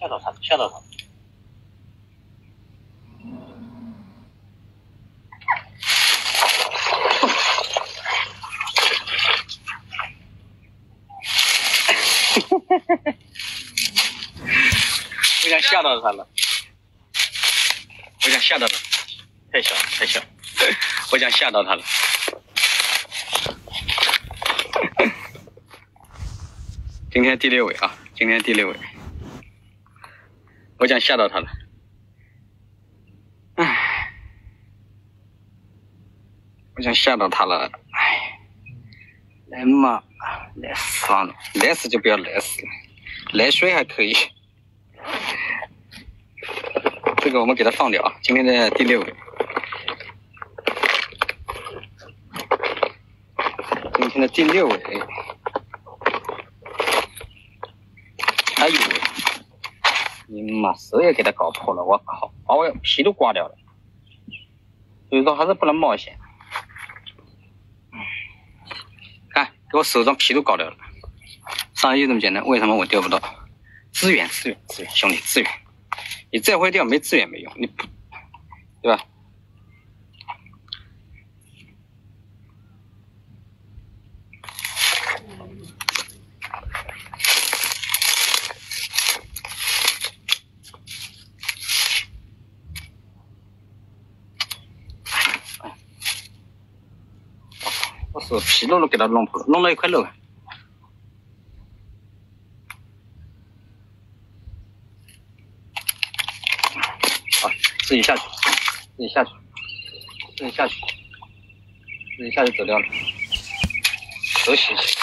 吓到他，吓到他。我想吓到他了，我想吓到他，太小了太小，我想吓到他了。今天第六位啊，今天第六位，我想吓到他了。唉，我想吓到他了。唉，来嘛，来死了，来死就不要来死了，来水还可以。这个我们给他放掉啊，今天的第六位，今天的第六位。哎呦！你妈手也给他搞破了，我靠，把我皮都刮掉了。所以说还是不能冒险。看，给我手上皮都搞掉了。上衣这么简单，为什么我钓不到？资源，资源，资源，兄弟，资源。你再会钓，没资源没用，你不，对吧？我是皮肉都给他弄破了，弄了一块肉。好，自己下去，自己下去，自己下去，自己下去走掉了，手洗洗。